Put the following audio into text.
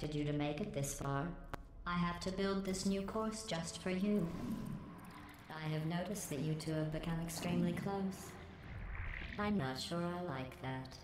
expected you to make it this far. I have to build this new course just for you. I have noticed that you two have become extremely close. I'm not sure I like that.